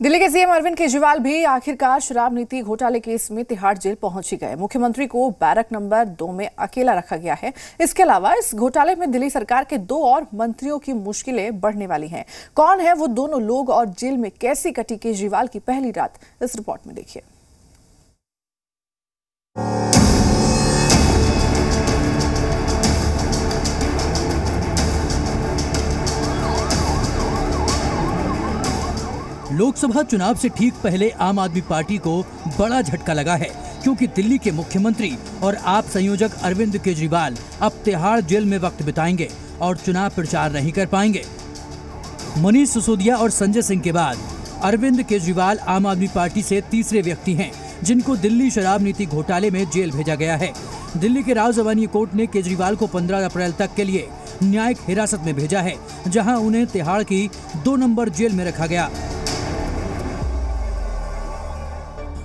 दिल्ली के सीएम अरविंद केजरीवाल भी आखिरकार शराब नीति घोटाले केस में तिहाड़ जेल पहुँच ही गए। मुख्यमंत्री को बैरक नंबर दो में अकेला रखा गया है। इसके अलावा इस घोटाले में दिल्ली सरकार के दो और मंत्रियों की मुश्किलें बढ़ने वाली हैं। कौन है वो दोनों लोग और जेल में कैसी कटी केजरीवाल की पहली रात? इस रिपोर्ट में देखिए। लोकसभा चुनाव से ठीक पहले आम आदमी पार्टी को बड़ा झटका लगा है, क्योंकि दिल्ली के मुख्यमंत्री और आप संयोजक अरविंद केजरीवाल अब तिहाड़ जेल में वक्त बिताएँगे और चुनाव प्रचार नहीं कर पाएँगे। मनीष सिसोदिया और संजय सिंह के बाद अरविंद केजरीवाल आम आदमी पार्टी से तीसरे व्यक्ति हैं, जिनको दिल्ली शराब नीति घोटाले में जेल भेजा गया है। दिल्ली के राव राजवानी कोर्ट ने केजरीवाल को 15 अप्रैल तक के लिए न्यायिक हिरासत में भेजा है, जहाँ उन्हें तिहाड़ की दो नंबर जेल में रखा गया।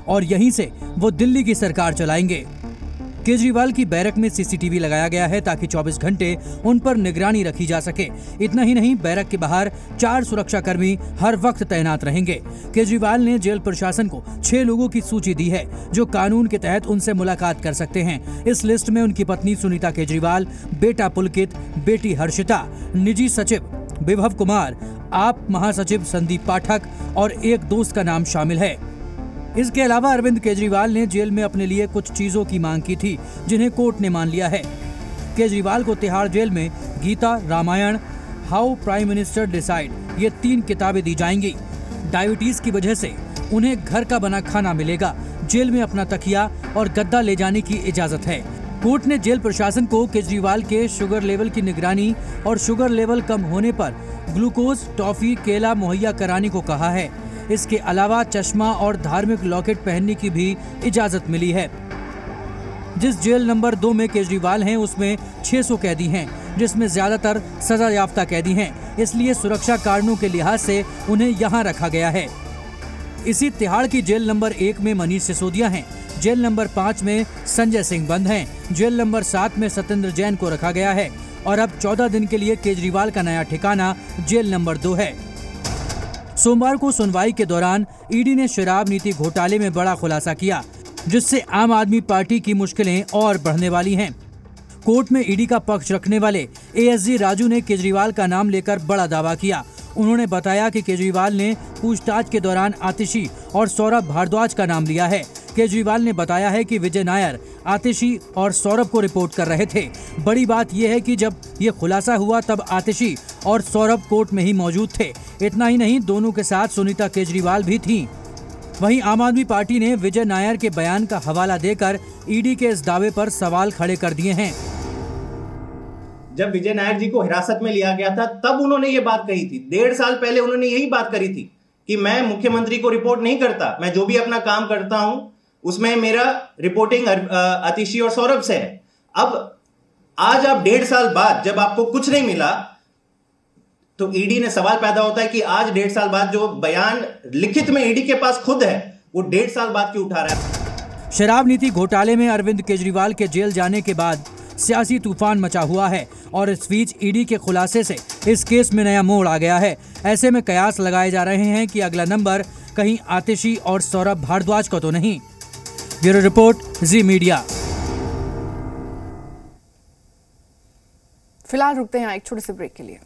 और यहीं से वो दिल्ली की सरकार चलाएँगे। केजरीवाल की बैरक में सीसीटीवी लगाया गया है ताकि 24 घंटे उन पर निगरानी रखी जा सके। इतना ही नहीं, बैरक के बाहर चार सुरक्षा कर्मी हर वक्त तैनात रहेंगे। केजरीवाल ने जेल प्रशासन को छह लोगों की सूची दी है, जो कानून के तहत उनसे मुलाकात कर सकते हैं। इस लिस्ट में उनकी पत्नी सुनीता केजरीवाल, बेटा पुलकित, बेटी हर्षिता, निजी सचिव विभव कुमार, आप महासचिव संदीप पाठक और एक दोस्त का नाम शामिल है। इसके अलावा अरविंद केजरीवाल ने जेल में अपने लिए कुछ चीज़ों की मांग की थी, जिन्हें कोर्ट ने मान लिया है। केजरीवाल को तिहाड़ जेल में Gita, Ramayan, how prime minister decide, ये तीन किताबें दी जाएँगी। डायबिटीज़ की वजह से उन्हें घर का बना खाना मिलेगा, जेल में अपना तकिया और गद्दा ले जाने की इजाज़त है। कोर्ट ने जेल प्रशासन को केजरीवाल के शुगर लेवल की निगरानी और शुगर लेवल कम होने पर ग्लूकोज, टॉफी, केला मुहैया कराने को कहा है। इसके अलावा चश्मा और धार्मिक लॉकेट पहनने की भी इजाज़त मिली है। जिस जेल नंबर दो में केजरीवाल हैं, उसमें 600 कैदी हैं, जिसमें ज़्यादातर सजा याफ्ता कैदी हैं। इसलिए सुरक्षा कारणों के लिहाज से उन्हें यहाँ रखा गया है। इसी तिहाड़ की जेल नंबर एक में मनीष सिसोदिया हैं। जेल नंबर पाँच में संजय सिंह बंद हैं। जेल नंबर सात में सत्येंद्र जैन को रखा गया है। और अब चौदह दिन के लिए केजरीवाल का नया ठिकाना जेल नंबर दो है। सोमवार को सुनवाई के दौरान ईडी ने शराब नीति घोटाले में बड़ा खुलासा किया, जिससे आम आदमी पार्टी की मुश्किलें और बढ़ने वाली हैं। कोर्ट में ईडी का पक्ष रखने वाले एएसजी राजू ने केजरीवाल का नाम लेकर बड़ा दावा किया। उन्होंने बताया कि केजरीवाल ने पूछताछ के दौरान आतिशी और सौरभ भारद्वाज का नाम लिया है। केजरीवाल ने बताया है कि विजय नायर, आतिशी और सौरभ को रिपोर्ट कर रहे थे। बड़ी बात यह है कि जब ये खुलासा हुआ, तब आतिशी और सौरभ कोर्ट में ही मौजूद थे। इतना ही नहीं, दोनों के साथ सुनीता केजरीवाल भी थी। वहीं आम आदमी पार्टी ने विजय नायर के बयान का हवाला देकर ईडी के इस दावे पर सवाल खड़े कर दिए हैं। जब विजय नायर जी को हिरासत में लिया गया था, तब उन्होंने ये बात कही थी। डेढ़ साल पहले उन्होंने यही बात करी थी कि मैं मुख्यमंत्री को रिपोर्ट नहीं करता, मैं जो भी अपना काम करता हूँ उसमें मेरा रिपोर्टिंग अतिशी और सौरभ से है। अब, आज आप डेढ़ साल बाद जब आपको कुछ नहीं मिला तो ईडी ने सवाल पैदा होता है कि आज डेढ़ साल बाद जो बयान लिखित में ईडी के पास खुद है, वो डेढ़ साल बाद क्यों उठा रहा है? शराब नीति घोटाले में अरविंद केजरीवाल के जेल जाने के बाद सियासी तूफ़ान मचा हुआ है और इस बीच ईडी के खुलासे से इस केस में नया मोड़ आ गया है। ऐसे में कयास लगाए जा रहे हैं कि अगला नंबर कहीं आतिशी और सौरभ भारद्वाज का तो नहीं। Bureau report Zee Media. फ़िलहाल रुकते हैं एक छोटे से ब्रेक के लिए।